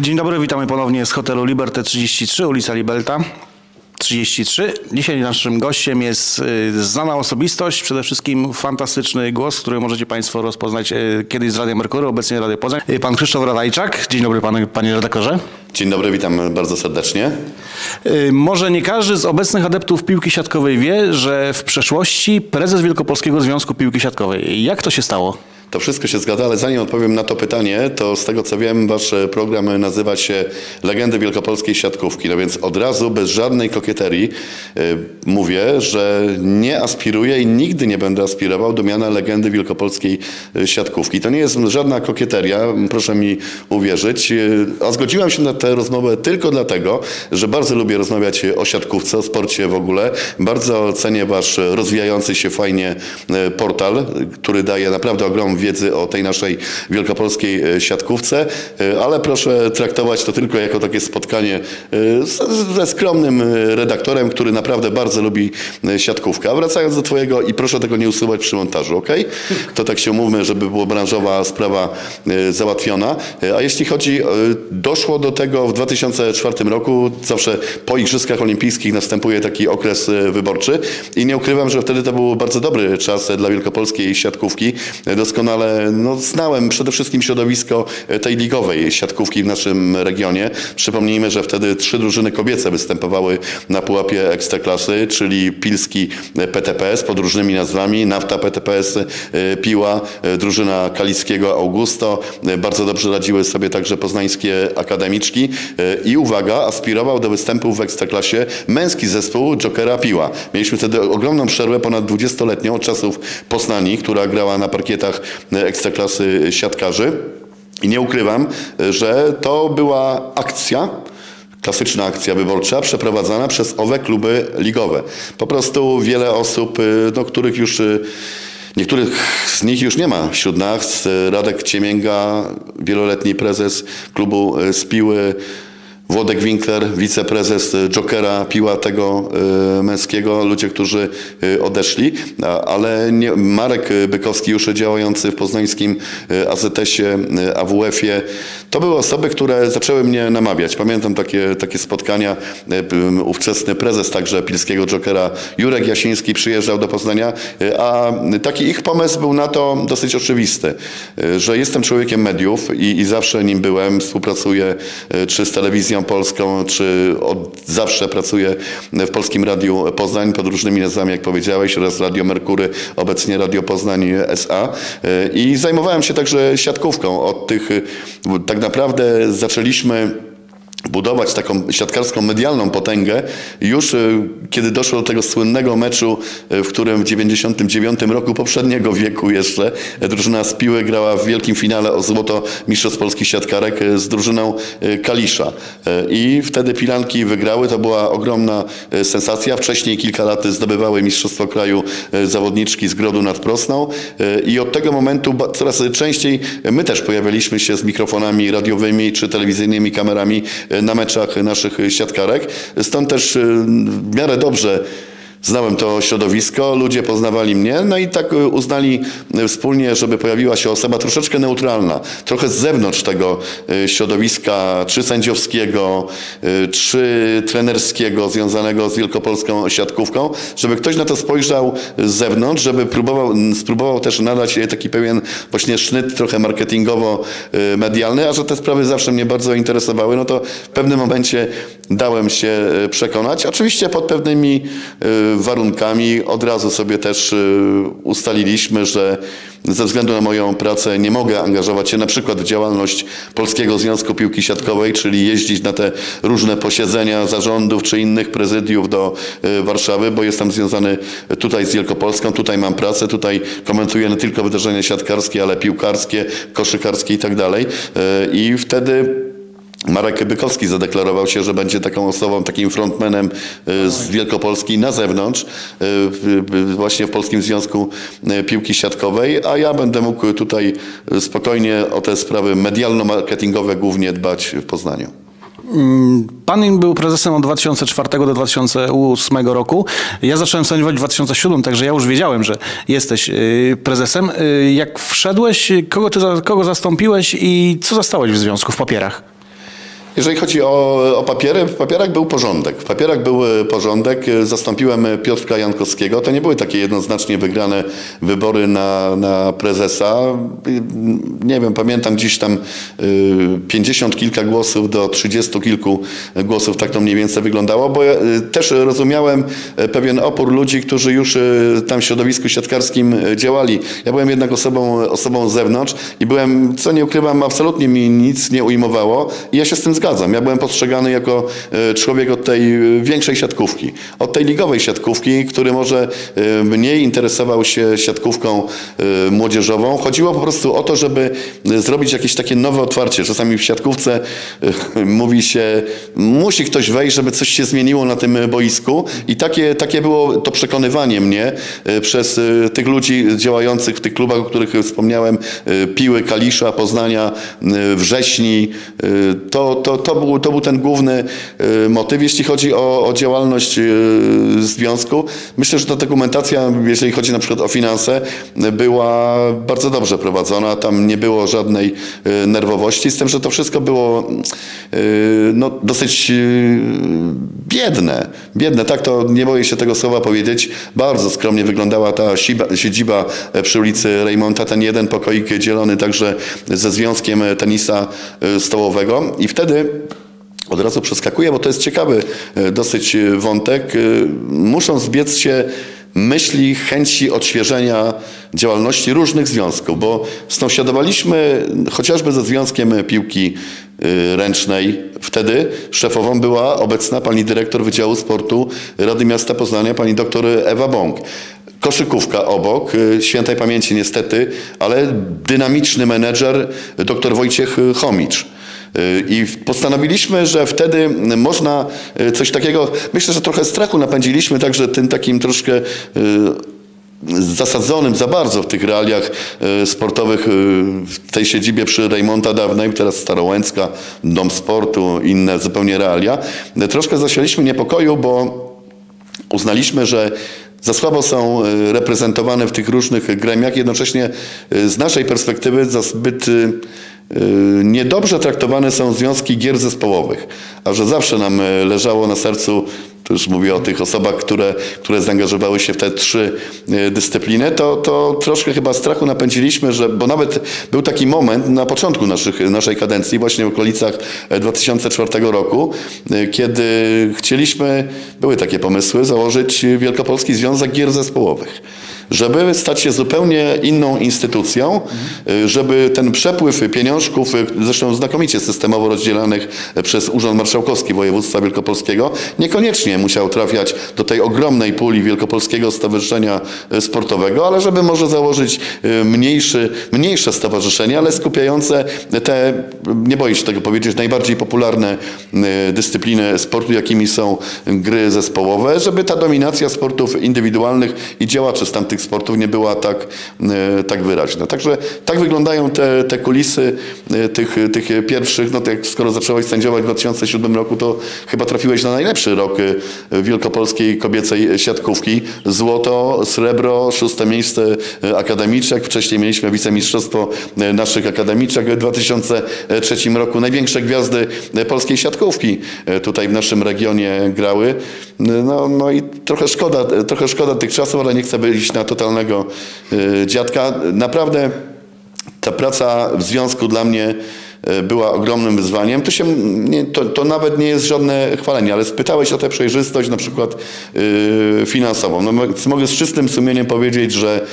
Dzień dobry, witamy ponownie z hotelu Liberty 33, ulica Libelta. 33. Dzisiaj naszym gościem jest y, znana osobistość, przede wszystkim fantastyczny głos, który możecie Państwo rozpoznać y, kiedyś z Radia Merkury, obecnie Radio Poznań. Y, Pan Krzysztof Radajczak. Dzień dobry panie, panie redaktorze. Dzień dobry, witam bardzo serdecznie. Może nie każdy z obecnych adeptów piłki siatkowej wie, że w przeszłości prezes Wielkopolskiego Związku Piłki Siatkowej. Jak to się stało? To wszystko się zgadza, ale zanim odpowiem na to pytanie, to z tego co wiem, wasz e, program nazywa się Legendy Wielkopolskiej Siatkówki. No więc od razu, bez żadnej kokieterii, e, mówię, że nie aspiruję i nigdy nie będę aspirował do miana legendy wielkopolskiej e, siatkówki. To nie jest żadna kokieteria, proszę mi uwierzyć. A zgodziłem się na tę rozmowę tylko dlatego, że bardzo lubię rozmawiać o siatkówce, o sporcie w ogóle. Bardzo cenię wasz rozwijający się fajnie portal, który daje naprawdę ogrom wiedzy o tej naszej wielkopolskiej e, siatkówce, e, ale proszę traktować to tylko jako takie spotkanie e, ze skromnym redaktorem, który naprawdę bardzo lubi siatkówkę. A wracając do twojego i proszę tego nie usuwać przy montażu, ok? To tak się umówmy, żeby była branżowa sprawa załatwiona. A jeśli chodzi, doszło do tego w 2004 roku, zawsze po Igrzyskach Olimpijskich następuje taki okres wyborczy i nie ukrywam, że wtedy to był bardzo dobry czas dla wielkopolskiej siatkówki. E, Doskonale no, znałem przede wszystkim środowisko e, tej ligowej siatkówki w naszym regionie. Przypomnijmy, że wtedy trzy drużyny kobiece występowały na pułapie Ekstraklasy, czyli Pilski e, PTPS pod różnymi nazwami, Nafta PTPS e, Piła, drużyna Kalickiego Augusto. Bardzo dobrze radziły sobie także poznańskie akademiczki i uwaga, aspirował do występów w Ekstraklasie męski zespół Jokera Piła. Mieliśmy wtedy ogromną przerwę, ponad 20-letnią od czasów Poznani, która grała na parkietach Ekstraklasy siatkarzy. I nie ukrywam, że to była akcja, klasyczna akcja wyborcza przeprowadzana przez owe kluby ligowe. Po prostu wiele osób, y, no, których już y, Niektórych z nich już nie ma wśród nas. Y, Radek Ciemięga, wieloletni prezes klubu y, Spiły, Włodek Winkler, wiceprezes Jokera, piła tego y, męskiego, ludzie, którzy y, odeszli, ale nie, Marek Bykowski, już działający w poznańskim y, AZS-ie, AWF-ie, to były osoby, które zaczęły mnie namawiać. Pamiętam takie, takie spotkania, ówczesny prezes także pilskiego Jokera, Jurek Jasiński przyjeżdżał do Poznania, a taki ich pomysł był na to dosyć oczywisty, że jestem człowiekiem mediów i, i zawsze nim byłem, współpracuję czy z telewizją polską, czy od zawsze pracuję w Polskim Radiu Poznań pod różnymi nazwami, jak powiedziałeś, oraz Radio Merkury, obecnie Radio Poznań SA. I zajmowałem się także siatkówką. Od tych, tak naprawdę zaczęliśmy budować taką siatkarską medialną potęgę już y, kiedy doszło do tego słynnego meczu, y, w którym w 99 roku poprzedniego wieku jeszcze y, drużyna z Piły grała w wielkim finale o złoto Mistrzostw Polskich Siatkarek z drużyną Kalisza. I wtedy Pilanki wygrały, to była ogromna sensacja. Wcześniej kilka lat zdobywały Mistrzostwo Kraju zawodniczki z Grodu nad Prosną i od tego momentu coraz częściej my też pojawialiśmy się z mikrofonami radiowymi czy telewizyjnymi kamerami na meczach naszych siatkarek. Stąd też y, w miarę dobrze Znałem to środowisko, ludzie poznawali mnie, no i tak y, uznali y, wspólnie, żeby pojawiła się osoba troszeczkę neutralna, trochę z zewnątrz tego y, środowiska, czy sędziowskiego, czy trenerskiego, związanego z wielkopolską siatkówką, żeby ktoś na to spojrzał z zewnątrz, żeby próbował, spróbował też nadać taki pewien właśnie sznyt trochę marketingowo-medialny, a że te sprawy zawsze mnie bardzo interesowały, no to w pewnym momencie dałem się y, przekonać. Oczywiście pod pewnymi y, warunkami od razu sobie też y, ustaliliśmy, że ze względu na moją pracę nie mogę angażować się na przykład w działalność Polskiego Związku Piłki Siatkowej, czyli jeździć na te różne posiedzenia zarządów czy innych prezydiów do Warszawy, bo jestem związany tutaj z Wielkopolską, tutaj mam pracę, tutaj komentuję nie tylko wydarzenia siatkarskie, ale piłkarskie, koszykarskie i tak dalej. I wtedy Marek Bykowski zadeklarował się, że będzie taką osobą, takim frontmanem y, z Wielkopolski na zewnątrz, y, właśnie w Polskim Związku y, Piłki Siatkowej, a ja będę mógł tutaj spokojnie o te sprawy medialno-marketingowe głównie dbać w Poznaniu. Pan był prezesem od 2004 do 2008 roku. Ja zacząłem sędziować w 2007, także ja już wiedziałem, że jesteś prezesem. Jak wszedłeś, kogo, ty, kogo zastąpiłeś i co zastałeś w związku w papierach? Jeżeli chodzi o, o papiery, w papierach był porządek. W papierach był e, porządek. E, Zastąpiłem Piotrka Jankowskiego. To nie były takie jednoznacznie wygrane wybory na, na prezesa. I, Nie wiem, pamiętam gdzieś tam pięćdziesiąt kilka głosów do trzydziestu kilku głosów. Tak to mniej więcej wyglądało, bo ja e, też rozumiałem e, pewien opór ludzi, którzy już e, tam w środowisku siatkarskim e, działali. Ja byłem jednak osobą, osobą z zewnątrz i byłem, co nie ukrywam, absolutnie mi nic nie ujmowało i ja się z tym zgadzam. Ja byłem postrzegany jako e, człowiek od tej e, większej siatkówki, od tej ligowej siatkówki, który może e, mniej interesował się siatkówką młodzieżową. Chodziło po prostu o to, żeby zrobić jakieś takie nowe otwarcie. Czasami w siatkówce mówi się, musi ktoś wejść, żeby coś się zmieniło na tym boisku i takie, takie było to przekonywanie mnie przez tych ludzi działających w tych klubach, o których wspomniałem, Piły, Kalisza, Poznania, Wrześni. E, To, to, to, był, to był ten główny e, motyw. Jeśli chodzi o, o działalność e, związku, myślę, że ta dokumentacja, jeżeli chodzi na przykład o finanse, była bardzo dobrze prowadzona. Tam nie było żadnej e, nerwowości, z tym, że to wszystko było no, dosyć biedne. Biedne, tak to nie boję się tego słowa powiedzieć. Bardzo skromnie wyglądała ta siedziba e, przy ulicy Reymonta, ten jeden pokoik dzielony także ze związkiem e, tenisa e, stołowego i wtedy od razu przeskakuję, bo to jest ciekawy e, dosyć e, wątek. Muszą zbiec się myśli, chęci odświeżenia działalności różnych związków, bo sąsiadowaliśmy chociażby ze Związkiem Piłki Ręcznej. Wtedy szefową była obecna pani dyrektor Wydziału Sportu Rady Miasta Poznania, pani doktor Ewa Bąk. Koszykówka obok, świętej pamięci niestety, ale dynamiczny menedżer dr Wojciech Chomicz. I postanowiliśmy, że wtedy można y, coś takiego, myślę, że trochę strachu napędziliśmy także tym takim troszkę y, zasadzonym za bardzo w tych realiach e, sportowych e, w tej siedzibie przy Rejmonta dawnej, teraz Starołęcka, Dom Sportu, inne zupełnie realia. E, Troszkę zasialiśmy niepokoju, bo uznaliśmy, że za słabo są e, reprezentowane w tych różnych gremiach, jednocześnie e, z naszej perspektywy za zbyt e, e, niedobrze traktowane są związki gier zespołowych, a że zawsze nam e, leżało na sercu to już mówię o tych osobach, które, które zaangażowały się w te trzy e, dyscypliny, to, to troszkę chyba strachu napędziliśmy, że, bo nawet był taki moment na początku naszych, naszej kadencji, właśnie w okolicach e, 2004 roku, e, kiedy chcieliśmy, były takie pomysły, założyć Wielkopolski Związek Gier Zespołowych żeby stać się zupełnie inną instytucją, y, żeby ten przepływ pieniążków, y, zresztą znakomicie systemowo rozdzielanych przez Urząd Marszałkowski Województwa Wielkopolskiego, niekoniecznie musiał trafiać do tej ogromnej puli Wielkopolskiego Stowarzyszenia y, Sportowego, ale żeby może założyć y, mniejszy, mniejsze stowarzyszenie, ale skupiające te, nie boję się tego powiedzieć, najbardziej popularne y, dyscypliny sportu, jakimi są gry zespołowe, żeby ta dominacja sportów indywidualnych i działaczy z tamtych sportów nie była tak, e, tak wyraźna. Także tak wyglądają te, te kulisy e, tych, tych pierwszych, no to jak skoro zacząłeś sędziować w 2007 roku, to chyba trafiłeś na najlepszy rok e, wielkopolskiej kobiecej siatkówki. Złoto, srebro, szóste miejsce akademiczek. Wcześniej mieliśmy wicemistrzostwo naszych akademiczek w 2003 roku. Największe gwiazdy polskiej siatkówki tutaj w naszym regionie grały. No, no i trochę szkoda, trochę szkoda tych czasów, ale nie chcę iść na totalnego e, dziadka. Naprawdę ta praca w związku dla mnie e, była ogromnym wyzwaniem. To, się, nie, to, to nawet nie jest żadne chwalenie, ale spytałeś o tę przejrzystość na przykład e, finansową. No, mo- mogę z czystym sumieniem powiedzieć, że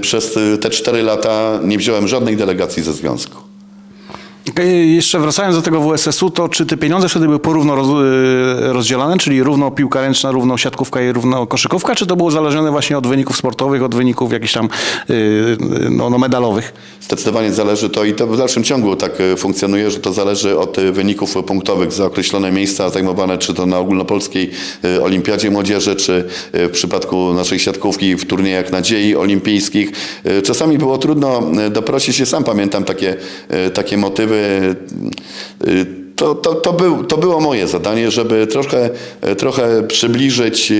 przez te cztery lata nie wziąłem żadnej delegacji ze związku. Jeszcze wracając do tego WSS-u, to czy te pieniądze wtedy były porówno roz, y, rozdzielane, czyli równo piłka ręczna, równo siatkówka i równo koszykówka, czy to było zależne właśnie od wyników sportowych, od wyników jakichś tam y, y, no, no medalowych? Zdecydowanie zależy to i to w dalszym ciągu tak funkcjonuje, że to zależy od wyników punktowych za określone miejsca zajmowane, czy to na ogólnopolskiej olimpiadzie młodzieży, czy w przypadku naszej siatkówki w turniejach nadziei olimpijskich. Czasami było trudno doprosić się, sam pamiętam takie, takie motywy. To, to, to, był, to było moje zadanie, żeby trochę, trochę przybliżyć e,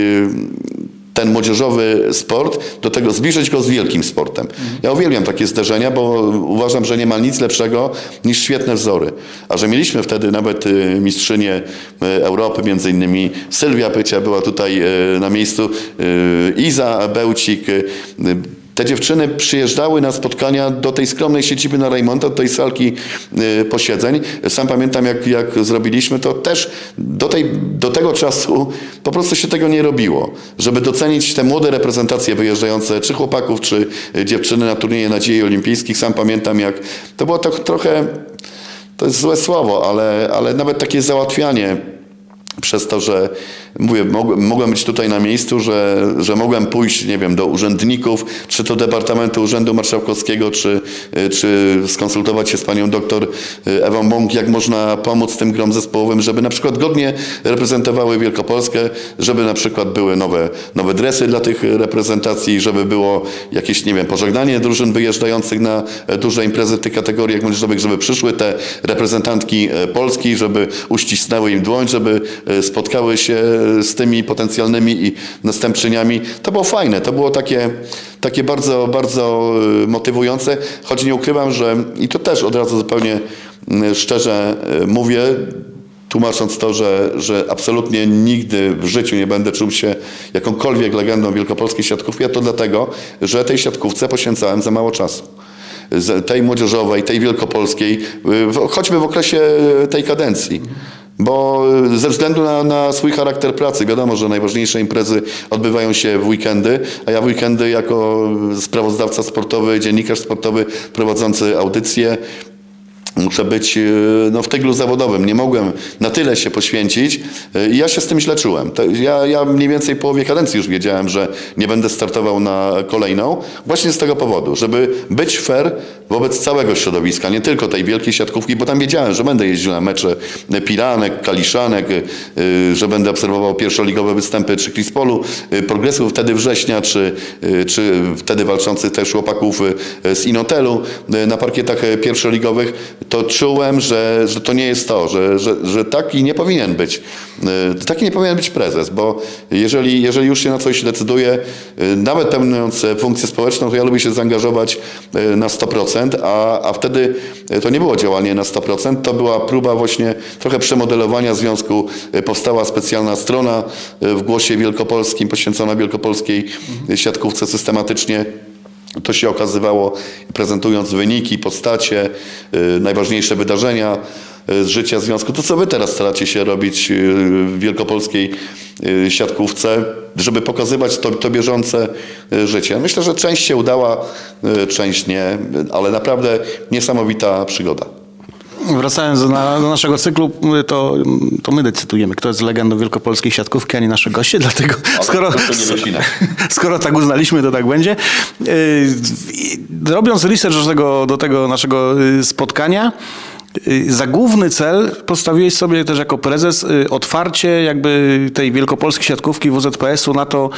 ten młodzieżowy sport, do tego zbliżyć go z wielkim sportem. Ja uwielbiam takie zderzenia, bo uważam, że nie ma nic lepszego niż świetne wzory. A że mieliśmy wtedy nawet y, mistrzynię y, Europy, między innymi Sylwia Pycia była tutaj y, na miejscu, y, Iza Bełcik, y, te dziewczyny przyjeżdżały na spotkania do tej skromnej siedziby na Rajmonta, do tej salki y, posiedzeń. Sam pamiętam, jak, jak zrobiliśmy to też do, tej, do tego czasu po prostu się tego nie robiło. Żeby docenić te młode reprezentacje wyjeżdżające, czy chłopaków, czy y, dziewczyny na turnieje nadziei olimpijskich. Sam pamiętam, jak to było tak trochę, to jest złe słowo, ale, ale nawet takie załatwianie przez to, że mówię, mogłem, być tutaj na miejscu, że, że mogłem pójść, nie wiem, do urzędników, czy to Departamentu Urzędu Marszałkowskiego, czy, czy skonsultować się z panią doktor Ewą Bąk, jak można pomóc tym grom zespołowym, żeby na przykład godnie reprezentowały Wielkopolskę, żeby na przykład były nowe, nowe dresy dla tych reprezentacji, żeby było jakieś, nie wiem, pożegnanie drużyn wyjeżdżających na duże imprezy w tych kategoriach młodzieżowych, żeby przyszły te reprezentantki Polski, żeby uścisnęły im dłoń, żeby spotkały się z tymi potencjalnymi i następczyniami. To było fajne, to było takie, takie bardzo, bardzo motywujące, choć nie ukrywam, że i to też od razu zupełnie szczerze mówię, tłumacząc to, że, że absolutnie nigdy w życiu nie będę czuł się jakąkolwiek legendą wielkopolskiej siatkówki, a to dlatego, że tej siatkówce poświęcałem za mało czasu tej młodzieżowej, tej wielkopolskiej, choćby w okresie tej kadencji. Bo ze względu na, na, swój charakter pracy, wiadomo, że najważniejsze imprezy odbywają się w weekendy, a ja w weekendy jako sprawozdawca sportowy, dziennikarz sportowy prowadzący audycje, muszę być no, w tyglu zawodowym. Nie mogłem na tyle się poświęcić i ja się z tym źle czułem. Ja, ja mniej więcej połowie kadencji już wiedziałem, że nie będę startował na kolejną, właśnie z tego powodu, żeby być fair wobec całego środowiska, nie tylko tej wielkiej siatkówki, bo tam wiedziałem, że będę jeździł na mecze Piranek, Kaliszanek, że będę obserwował pierwszoligowe występy czy Krispolu, progresów wtedy września, czy, czy wtedy walczących też chłopaków z Inotelu na parkietach pierwszoligowych to czułem, że, że to nie jest to, że, że, że taki nie powinien być. Taki nie powinien być prezes, bo jeżeli, jeżeli już się na coś decyduje, nawet pełniąc funkcję społeczną, to ja lubię się zaangażować na 100%, a, a wtedy to nie było działanie na 100%, to była próba właśnie trochę przemodelowania związku. Powstała specjalna strona w Głosie Wielkopolskim, poświęcona wielkopolskiej siatkówce systematycznie to się okazywało, prezentując wyniki, postacie, yy, najważniejsze wydarzenia z życia związku. To co wy teraz staracie się robić w wielkopolskiej siatkówce, żeby pokazywać to, to bieżące życie? Myślę, że część się udała, część nie, ale naprawdę niesamowita przygoda. Wracając do, na, do, naszego cyklu, to, to my decydujemy, kto jest legendą wielkopolskiej siatkówki, a nie nasze goście, dlatego skoro, skoro tak uznaliśmy, to tak będzie. Robiąc research do tego, do tego naszego spotkania, za główny cel postawiłeś sobie też jako prezes otwarcie jakby tej wielkopolskiej siatkówki WZPS-u na to,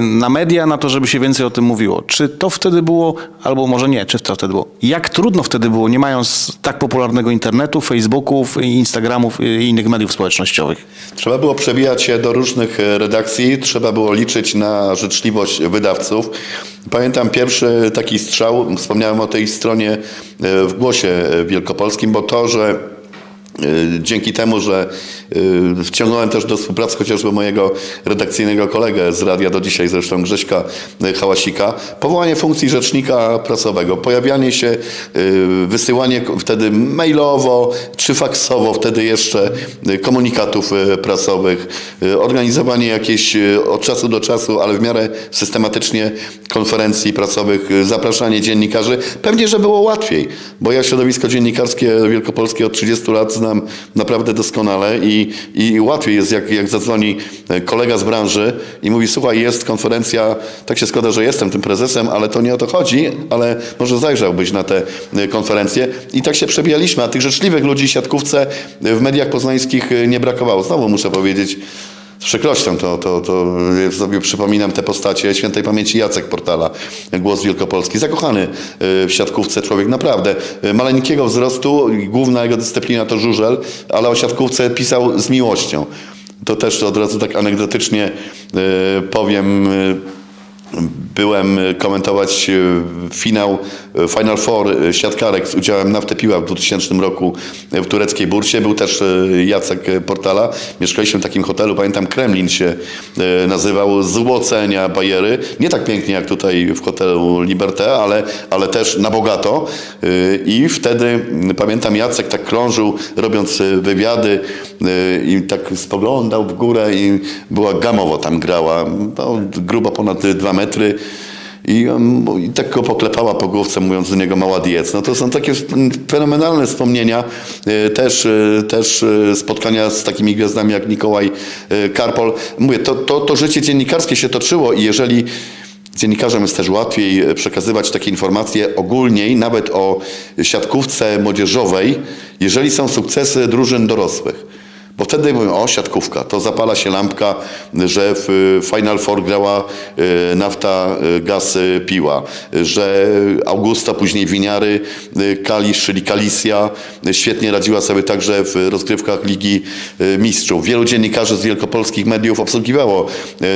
na media, na to, żeby się więcej o tym mówiło. Czy to wtedy było, albo może nie, czy to wtedy było? Jak trudno wtedy było, nie mając tak popularnego internetu, Facebooków, Instagramów i innych mediów społecznościowych? Trzeba było przebijać się do różnych redakcji, trzeba było liczyć na życzliwość wydawców. Pamiętam pierwszy taki strzał, wspomniałem o tej stronie w Głosie Wielkopolskim, bo to, że dzięki temu, że wciągnąłem też do współpracy chociażby mojego redakcyjnego kolegę z radia do dzisiaj, zresztą Grześka Hałasika, powołanie funkcji rzecznika prasowego, pojawianie się, wysyłanie wtedy mailowo czy faksowo, wtedy jeszcze komunikatów prasowych, organizowanie jakieś od czasu do czasu, ale w miarę systematycznie konferencji prasowych, zapraszanie dziennikarzy. Pewnie, że było łatwiej, bo ja środowisko dziennikarskie wielkopolskie od 30 lat znam naprawdę doskonale i, i łatwiej jest, jak, jak zadzwoni kolega z branży i mówi, słuchaj, jest konferencja, tak się składa, że jestem tym prezesem, ale to nie o to chodzi, ale może zajrzałbyś na te konferencje. I tak się przebijaliśmy, a tych życzliwych ludzi siatkówce w mediach poznańskich nie brakowało. Znowu muszę powiedzieć, z przykrością to, to, to sobie przypominam te postacie świętej pamięci Jacek Portala, głos wielkopolski, zakochany w siatkówce człowiek naprawdę maleńkiego wzrostu, główna jego dyscyplina to żużel, ale o siatkówce pisał z miłością. To też od razu tak anegdotycznie e, powiem. e, Byłem komentować e, finał e, Final Four e, siatkarek z udziałem Nafty Piła w 2000 roku w tureckiej bursie. Był też e, Jacek Portala. Mieszkaliśmy w takim hotelu, pamiętam Kremlin się e, nazywał, złocenia bajery. Nie tak pięknie jak tutaj w hotelu Liberté, ale, ale też na bogato. I wtedy pamiętam Jacek tak krążył, robiąc wywiady i tak spoglądał w górę i była gamowo tam grała, no, grubo ponad dwa metry. I, I tak go poklepała po główce, mówiąc do niego mała diec. No to są takie fenomenalne wspomnienia. E, Też, e, też e, spotkania z takimi gwiazdami jak Mikołaj Karpol. Mówię, to, to, to życie dziennikarskie się toczyło i jeżeli Dziennikarzom jest też łatwiej przekazywać takie informacje ogólniej, nawet o siatkówce młodzieżowej, jeżeli są sukcesy drużyn dorosłych. Bo wtedy mówią, o siatkówka, to zapala się lampka, że w y, Final Four grała y, nafta, y, gaz, piła, że Augusta, później Winiary, Kalisz, czyli Kalisja świetnie radziła sobie także w rozgrywkach Ligi Mistrzów. Wielu dziennikarzy z wielkopolskich mediów obsługiwało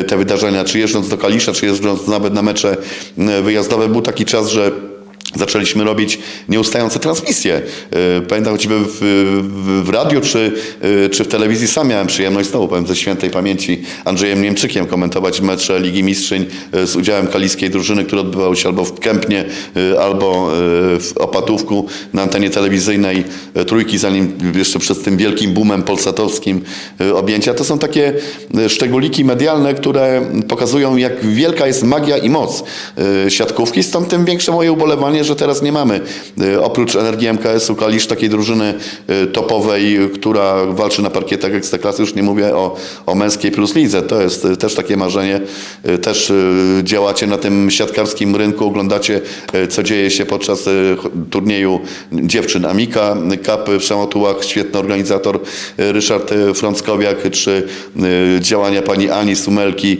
te wydarzenia, czy jeżdżąc do Kalisza, czy jeżdżąc nawet na mecze wyjazdowe. Był taki czas, że Zaczęliśmy robić nieustające transmisje. Yy, Pamiętam choćby w, w, w czy, yy, czy w telewizji sam miałem przyjemność, znowu powiem ze świętej pamięci, Andrzejem Niemczykiem komentować mecze Ligi Mistrzyń yy, z udziałem kaliskiej drużyny, które odbywały się albo w Kępnie, albo w Opatówku na antenie telewizyjnej Trójki, zanim jeszcze przed tym wielkim boomem polsatowskim objęcia. To są takie szczególiki medialne, które pokazują, jak wielka jest magia i moc siatkówki. Stąd tym większe moje ubolewanie, że teraz nie mamy y, oprócz Energii MKS-u Kalisz takiej drużyny y, topowej, która walczy na parkietach Ekstraklasy. Już nie mówię o, o męskiej plus lidze. To jest y, też takie marzenie. Też działacie na tym siatkarskim rynku, oglądacie co dzieje się podczas turnieju dziewczyn Amika Cup w Szamotułach. Świetny organizator Ryszard Frąckowiak, czy działania pani Ani Sumelki,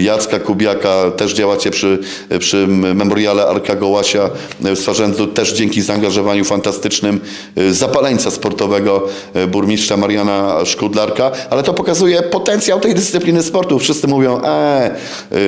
Jacka Kubiaka. Też działacie przy, przy memoriale Arka Gołasia w Swarzędzu, też dzięki zaangażowaniu fantastycznym y, zapaleńca sportowego y, burmistrza Mariana Szkudlarka, ale to pokazuje potencjał tej dyscypliny sportu. Wszyscy mówią, e,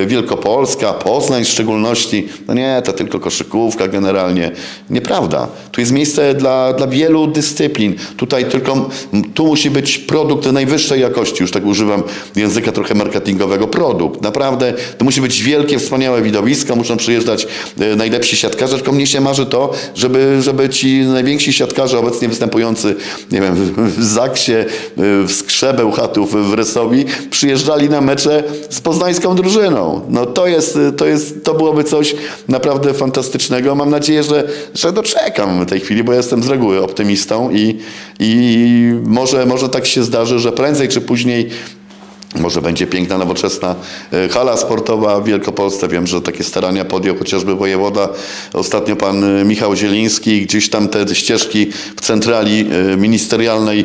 Wielkopolska, Poznań w szczególności, no nie, to tylko koszykówka generalnie. Nieprawda. Tu jest miejsce dla, dla wielu dyscyplin. Tutaj tylko, tu musi być produkt najwyższej jakości, już tak używam języka trochę marketingowego, produkt. Naprawdę, to musi być wielkie, wspaniałe widowisko, muszą przyjeżdżać e, najlepsi siatkarze, tylko mnie się marzy to, żeby, żeby ci najwięksi siatkarze obecnie występujący, nie wiem, w Zaksie, w Skrze Bełchatów, w Resowi, przyjeżdżali na mecze z poznańską drużyną. No to jest, to jest, to byłoby coś naprawdę fantastycznego. Mam nadzieję, że, że doczekam tej chwili, bo jestem z reguły optymistą i, i może, może tak się zdarzy, że prędzej czy później może będzie piękna, nowoczesna e, hala sportowa w Wielkopolsce. Wiem, że takie starania podjął chociażby wojewoda. Ostatnio pan e, Michał Zieliński gdzieś tam te ścieżki w centrali e, ministerialnej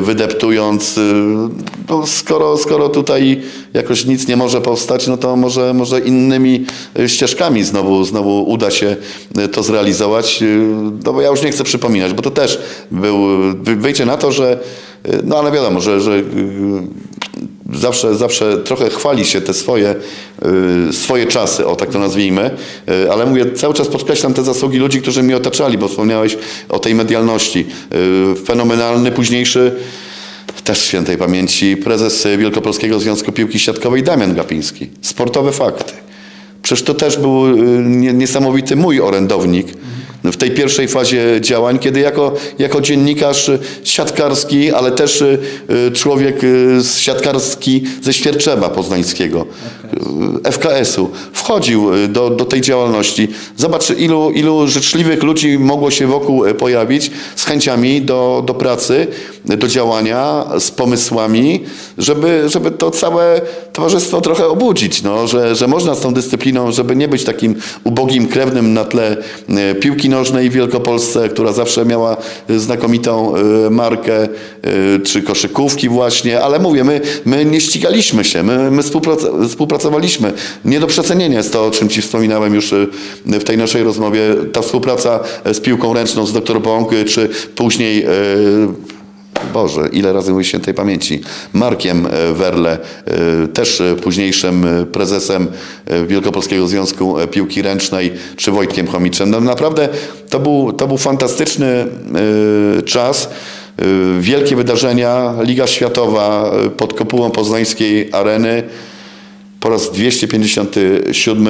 wydeptując. No, skoro, skoro tutaj jakoś nic nie może powstać, no to może, może innymi ścieżkami znowu, znowu uda się to zrealizować. No bo ja już nie chcę przypominać, bo to też był, wy- wyjdzie na to, że no ale wiadomo, że, że e, zawsze, zawsze trochę chwali się te swoje, y, swoje czasy, o tak to nazwijmy, Y, ale mówię, cały czas podkreślam te zasługi ludzi, którzy mnie otaczali, bo wspomniałeś o tej medialności. Y, Fenomenalny, późniejszy, też świętej pamięci, prezes Wielkopolskiego Związku Piłki Siatkowej Damian Gapiński. Sportowe fakty. Przecież to też był y, nie- niesamowity mój orędownik w tej pierwszej fazie działań, kiedy jako, jako dziennikarz siatkarski, ale też y, y, człowiek y, z siatkarski ze Świerczewa Poznańskiego, FKS-u, wchodził y, do, do tej działalności. Zobacz, ilu, ilu życzliwych ludzi mogło się wokół y, pojawić z chęciami do, do pracy, do działania, z pomysłami, żeby, żeby to całe towarzystwo trochę obudzić, no, że, że można z tą dyscypliną, żeby nie być takim ubogim krewnym na tle e, piłki nożnej w Wielkopolsce, która zawsze miała e, znakomitą e, markę, e, czy koszykówki właśnie, ale mówię, my, my nie ścigaliśmy się, my, my współprac- Nie do przecenienia jest to, o czym Ci wspominałem już e, w tej naszej rozmowie, ta współpraca z piłką ręczną z dr Bąk, e, czy później e, Boże, ile razy mówię świętej pamięci, Markiem e, Werle, e, też e, późniejszym e, prezesem e, Wielkopolskiego Związku e, Piłki Ręcznej, czy Wojtkiem Chomiczem. No naprawdę to był, to był fantastyczny e, czas. E, Wielkie wydarzenia, Liga Światowa e, pod kopułą poznańskiej areny. Po raz 257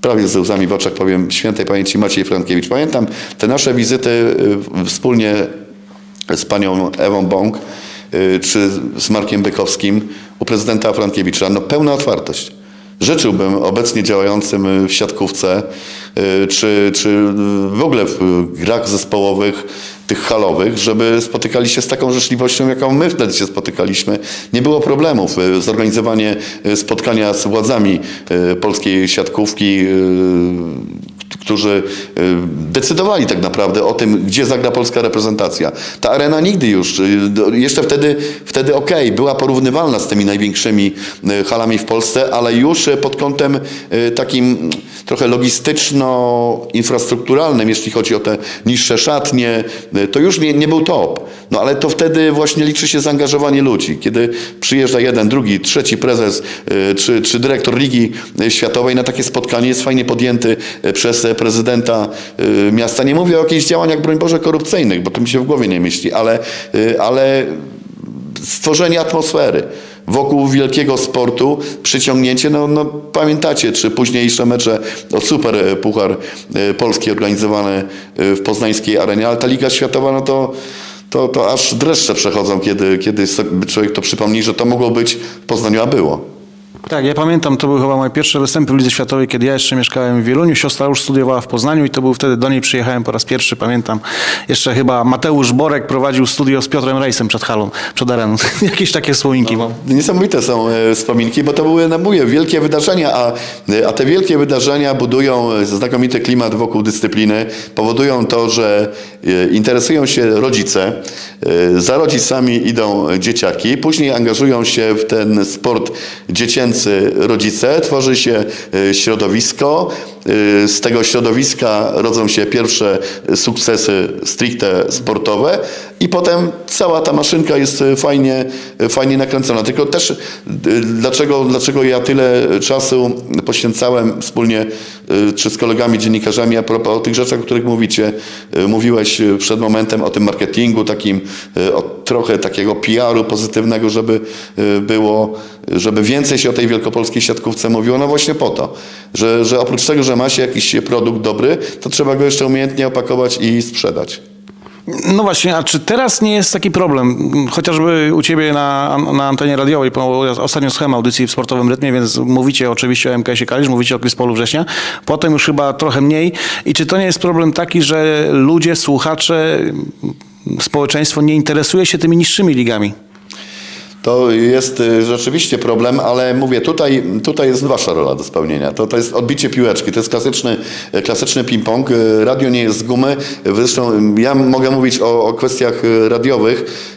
prawie ze łzami w oczach powiem świętej pamięci Maciej Frankiewicz. Pamiętam te nasze wizyty y, wspólnie z panią Ewą Bąk y, czy z Markiem Bykowskim u prezydenta Frankiewicza. No pełna otwartość. Życzyłbym obecnie działającym w siatkówce y, czy, czy w ogóle w grach zespołowych, tych halowych, żeby spotykali się z taką życzliwością, jaką my wtedy się spotykaliśmy. Nie było problemów. Y, Zorganizowanie y, spotkania z władzami y, polskiej siatkówki, którzy y, decydowali tak naprawdę o tym, gdzie zagra polska reprezentacja. Ta arena nigdy już, y, jeszcze wtedy, wtedy okej, była porównywalna z tymi największymi y, halami w Polsce, ale już pod kątem takim trochę logistyczno-infrastrukturalnym, jeśli chodzi o te niższe szatnie, to już nie, nie był top. No ale to wtedy właśnie liczy się zaangażowanie ludzi. Kiedy przyjeżdża jeden, drugi, trzeci prezes czy, czy dyrektor Ligi Światowej na takie spotkanie jest fajnie podjęty przez prezydenta y, miasta. Nie mówię o jakichś działaniach, broń Boże, korupcyjnych, bo to mi się w głowie nie myśli, ale, y, ale stworzenie atmosfery wokół wielkiego sportu, przyciągnięcie, no, no pamiętacie, czy późniejsze mecze o Super e, Puchar e, Polski organizowane w poznańskiej arenie, ale ta Liga Światowa, no to to, to aż dreszcze przechodzą, kiedy, kiedy człowiek to przypomni, że to mogło być w Poznaniu, a było. Tak, ja pamiętam, to były chyba moje pierwsze występy w Lidze Światowej, kiedy ja jeszcze mieszkałem w Wieluniu. Siostra już studiowała w Poznaniu i to był wtedy, do niej przyjechałem po raz pierwszy, pamiętam. Jeszcze chyba Mateusz Borek prowadził studio z Piotrem Rejsem przed halą, przed areną. Jakieś takie słoinki mam. Niesamowite są e, wspominki, bo to były, no mówię, wielkie wydarzenia, a, a te wielkie wydarzenia budują e, znakomity klimat wokół dyscypliny, powodują to, że e, interesują się rodzice, e, za rodzicami idą dzieciaki, później angażują się w ten sport dziecięcy rodzice, tworzy się e, środowisko, z tego środowiska rodzą się pierwsze sukcesy stricte sportowe i potem cała ta maszynka jest fajnie, fajnie nakręcona. Tylko też e, dlaczego, dlaczego ja tyle czasu poświęcałem wspólnie e, czy z kolegami dziennikarzami a propos o tych rzeczach, o których mówicie. Mówiłeś przed momentem o tym marketingu, takim o trochę takiego PR-u pozytywnego, żeby było, żeby więcej się o tej wielkopolskiej siatkówce mówiło. No właśnie po to, że, że oprócz tego, że ma się jakiś produkt dobry, to trzeba go jeszcze umiejętnie opakować i sprzedać. No właśnie, a czy teraz nie jest taki problem? Chociażby u Ciebie na, na antenie radiowej, bo ostatnio słuchałem audycji w sportowym rytmie, więc mówicie oczywiście o MKS-ie Kalisz, mówicie o Kryspolu Września, potem już chyba trochę mniej. I czy to nie jest problem taki, że ludzie, słuchacze, społeczeństwo nie interesuje się tymi niższymi ligami? To jest y, rzeczywiście problem, ale mówię, tutaj, tutaj jest wasza rola do spełnienia. To, to jest odbicie piłeczki, to jest klasyczny, y, klasyczny ping-pong. Y, Radio nie jest z gumy. Zresztą ja mogę mówić o, o kwestiach radiowych.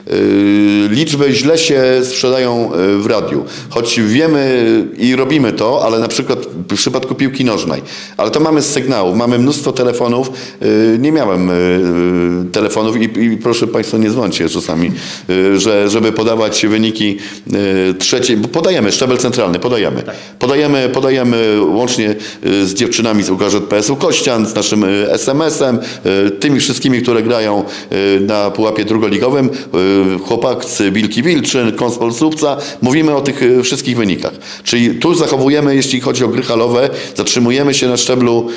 Liczby źle się sprzedają w radiu. Choć wiemy i robimy to, ale na przykład w przypadku piłki nożnej. Ale to mamy z sygnałów, mamy mnóstwo telefonów. Nie miałem telefonów i, i proszę Państwa nie dzwońcie czasami, że, żeby podawać wyniki y, trzeciej, bo podajemy, szczebel centralny, podajemy. Podajemy, podajemy łącznie y, z dziewczynami z UKŻPS-u Kościan, z naszym y, SMS-em, tymi wszystkimi, które grają na pułapie drugoligowym, chłopacy Wilki Wilczyn, Konspol Słupca, mówimy o tych wszystkich wynikach. Czyli tu zachowujemy, jeśli chodzi o gry halowe, zatrzymujemy się na szczeblu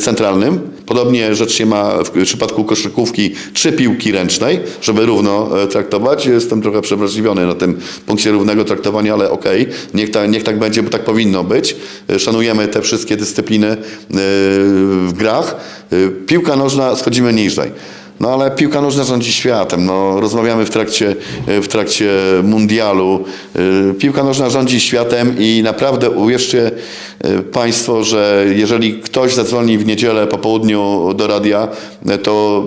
centralnym. Podobnie rzecz się ma w przypadku koszykówki czy piłki ręcznej, żeby równo e, traktować. Jestem trochę przewrażliwiony na tym punkcie równego traktowania, ale okej, niech, ta, niech tak będzie, bo tak powinno być. E, Szanujemy te wszystkie dyscypliny e, w grach. E, Piłka nożna schodzimy niżej. No ale piłka nożna rządzi światem. No, rozmawiamy w trakcie, w trakcie mundialu. Piłka nożna rządzi światem i naprawdę uwierzcie Państwo, że jeżeli ktoś zadzwoni w niedzielę po południu do radia, to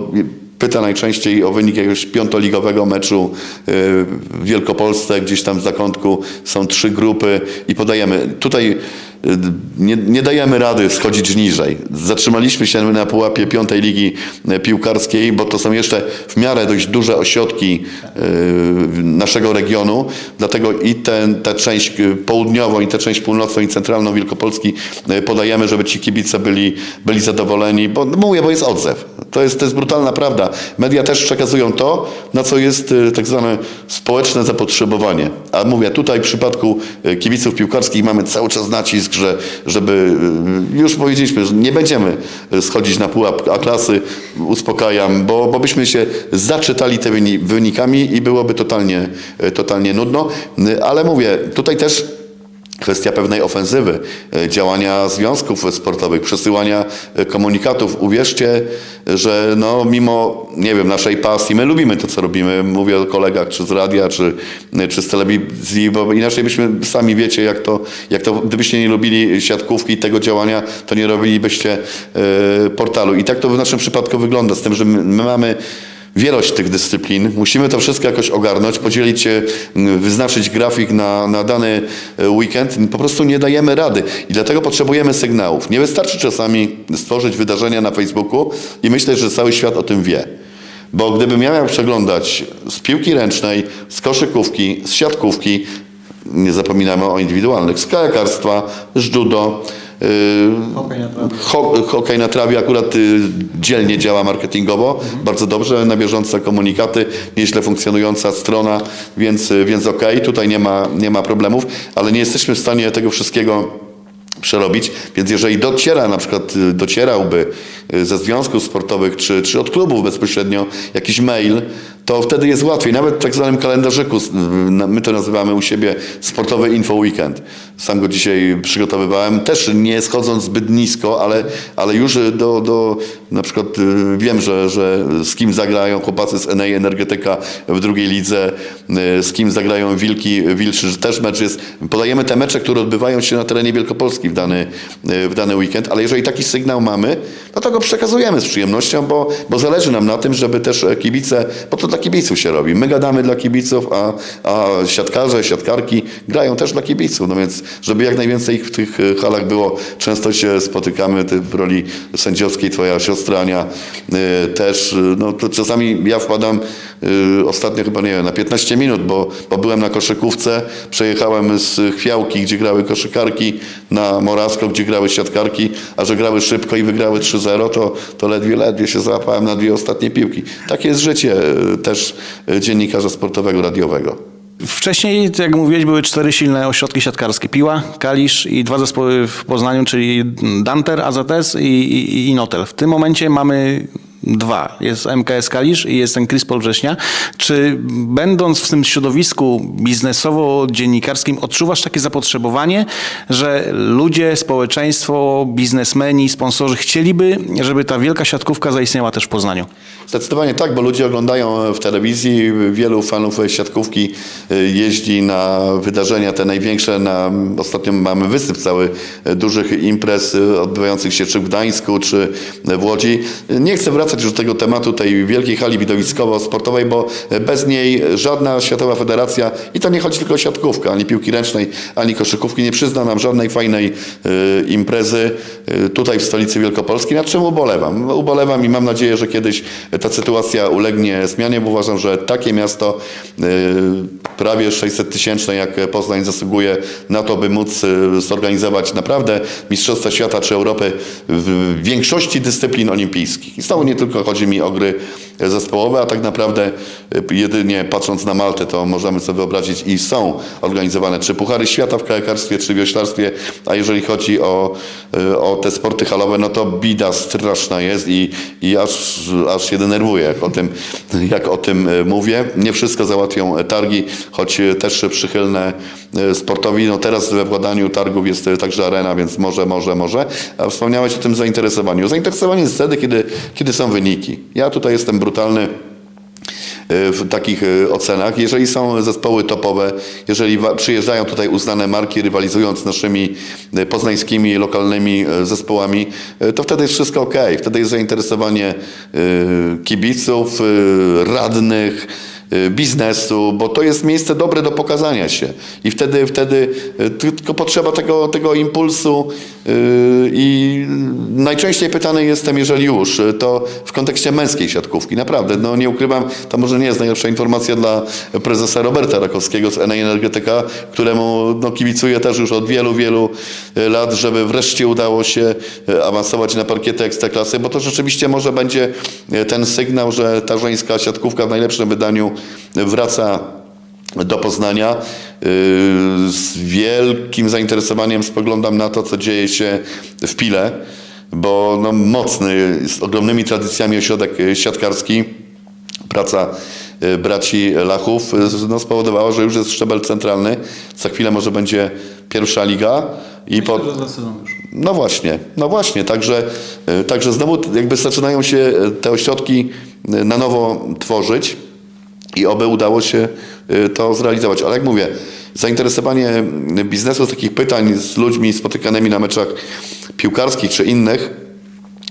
pyta najczęściej o wynik jakiegoś piątoligowego meczu y, w Wielkopolsce, gdzieś tam w zakątku są trzy grupy i podajemy. Tutaj nie, nie dajemy rady schodzić niżej. Zatrzymaliśmy się na pułapie piątej ligi e, piłkarskiej, bo to są jeszcze w miarę dość duże ośrodki e, naszego regionu, dlatego i tę te, część e, południową, i tę część północną, i centralną Wielkopolski podajemy, żeby ci kibice byli, byli zadowoleni, bo no mówię, bo jest odzew. To jest, to jest brutalna prawda. Media też przekazują to, na co jest tak zwane społeczne zapotrzebowanie. A mówię, tutaj w przypadku kibiców piłkarskich mamy cały czas nacisk, że, żeby, już powiedzieliśmy, że nie będziemy schodzić na pułap A-klasy, uspokajam, bo, bo byśmy się zaczytali tymi wynikami i byłoby totalnie, totalnie nudno. Ale mówię, tutaj też kwestia pewnej ofensywy, e, działania związków sportowych, przesyłania e, komunikatów. Uwierzcie, że no, mimo, nie wiem, naszej pasji, my lubimy to, co robimy, mówię o kolegach, czy z radia, czy, czy z telewizji, bo inaczej byśmy sami wiecie, jak to, jak to, gdybyście nie lubili siatkówki i tego działania, to nie robilibyście portalu. I tak to w naszym przypadku wygląda, z tym, że my mamy wielość tych dyscyplin. Musimy to wszystko jakoś ogarnąć, podzielić się, wyznaczyć grafik na, na dany e, weekend. Po prostu nie dajemy rady i dlatego potrzebujemy sygnałów. Nie wystarczy czasami stworzyć wydarzenia na Facebooku i myśleć, że cały świat o tym wie. Bo gdybym miał przeglądać z piłki ręcznej, z koszykówki, z siatkówki, nie zapominamy o indywidualnych, z kajakarstwa, z judo, Hokej na trawie. Hokej na trawie akurat y, dzielnie działa marketingowo, mhm. bardzo dobrze, na bieżące komunikaty, nieźle funkcjonująca strona, więc, y, więc okej, okay, tutaj nie ma, nie ma problemów, ale nie jesteśmy w stanie tego wszystkiego przerobić, więc jeżeli dociera, na przykład y, docierałby ze związków sportowych czy, czy od klubów bezpośrednio jakiś mail, to wtedy jest łatwiej. Nawet w tak zwanym kalendarzyku, my to nazywamy u siebie sportowy info weekend. Sam go dzisiaj przygotowywałem, też nie schodząc zbyt nisko, ale, ale już do, do na przykład y, wiem, że, że z kim zagrają chłopacy z NA Energetyka w drugiej lidze, y, z kim zagrają Wilki, Wilczy, że też mecz jest. Podajemy te mecze, które odbywają się na terenie Wielkopolski w dany, y, w dany weekend, ale jeżeli taki sygnał mamy, no to go przekazujemy z przyjemnością, bo, bo zależy nam na tym, żeby też kibice, bo to dla kibiców się robi. My gadamy dla kibiców, a, a siatkarze, siatkarki grają też dla kibiców. No więc, żeby jak najwięcej ich w tych e, halach było, często się spotykamy, ty w roli sędziowskiej, twoja siostra Ania y, też, e, no to czasami ja wpadam y, ostatnio chyba, nie wiem, na 15 minut, bo, bo byłem na koszykówce, przejechałem z Chwiałki, gdzie grały koszykarki, na Morasko, gdzie grały siatkarki, a że grały szybko i wygrały 3-0, to, to ledwie, ledwie się załapałem na dwie ostatnie piłki. Takie jest życie też dziennikarza sportowego, radiowego. Wcześniej, jak mówiłeś, były cztery silne ośrodki siatkarskie. Piła, Kalisz i dwa zespoły w Poznaniu, czyli Danter, AZS i, i, i Notel. W tym momencie mamy dwa. Jest MKS Kalisz i jest ten Crispol Września. Czy będąc w tym środowisku biznesowo-dziennikarskim odczuwasz takie zapotrzebowanie, że ludzie, społeczeństwo, biznesmeni, sponsorzy chcieliby, żeby ta wielka siatkówka zaistniała też w Poznaniu? Zdecydowanie tak, bo ludzie oglądają w telewizji, wielu fanów siatkówki y, jeździ na wydarzenia te największe. Na, ostatnio mamy wysyp cały dużych imprez y, odbywających się czy w Gdańsku, czy w Łodzi. Nie chcę wracać wracać już do tego tematu tej wielkiej hali widowiskowo-sportowej, bo bez niej żadna światowa federacja, i to nie chodzi tylko o siatkówkę, ani piłki ręcznej, ani koszykówki, nie przyzna nam żadnej fajnej y, imprezy y, tutaj w stolicy Wielkopolskiej, nad czym ubolewam. Ubolewam i mam nadzieję, że kiedyś ta sytuacja ulegnie zmianie, bo uważam, że takie miasto y, prawie 600 tysięczne jak Poznań zasługuje na to, by móc zorganizować naprawdę Mistrzostwa Świata czy Europy w większości dyscyplin olimpijskich. I nie tylko chodzi mi o gry zespołowe, a tak naprawdę y, jedynie patrząc na Maltę, to możemy sobie wyobrazić i są organizowane trzy Puchary Świata w kajakarstwie, czy wioślarstwie, a jeżeli chodzi o, y, o te sporty halowe, no to bida straszna jest i, i aż, aż się denerwuję, jak o, tym, jak o tym y, mówię. Nie wszystko załatwią targi, choć też przychylne sportowi. No teraz we władaniu targów jest także arena, więc może, może, może. A wspomniałeś o tym zainteresowaniu. Zainteresowanie jest wtedy, kiedy, kiedy są wyniki. Ja tutaj jestem brutalny e, w takich e, ocenach. Jeżeli są zespoły topowe, jeżeli przyjeżdżają tutaj uznane marki rywalizując z naszymi e, poznańskimi, lokalnymi zespołami, to wtedy jest wszystko ok. Wtedy jest zainteresowanie kibiców, radnych, biznesu, bo to jest miejsce dobre do pokazania się. I wtedy, wtedy y, tylko potrzeba tego, tego impulsu y, i najczęściej pytany jestem, jeżeli już, y, to w kontekście męskiej siatkówki. Naprawdę, no nie ukrywam, to może nie jest najlepsza informacja dla prezesa Roberta Rakowskiego z NA Energetyka, któremu no, kibicuję też już od wielu, wielu y, lat, żeby wreszcie udało się y, awansować na parkiety Ekstraklasy, bo to rzeczywiście może będzie y, ten sygnał, że ta żeńska siatkówka w najlepszym wydaniu wraca do Poznania. Y, Z wielkim zainteresowaniem spoglądam na to, co dzieje się w Pile, bo no, mocny, z ogromnymi tradycjami ośrodek y, siatkarski, praca y, braci Lachów no, spowodowała, że już jest szczebel centralny. Za chwilę może będzie pierwsza liga. I po, no właśnie, no właśnie, także, także znowu jakby zaczynają się te ośrodki na nowo tworzyć i oby udało się y, to zrealizować. Ale jak mówię, zainteresowanie biznesu z takich pytań z ludźmi spotykanymi na meczach piłkarskich czy innych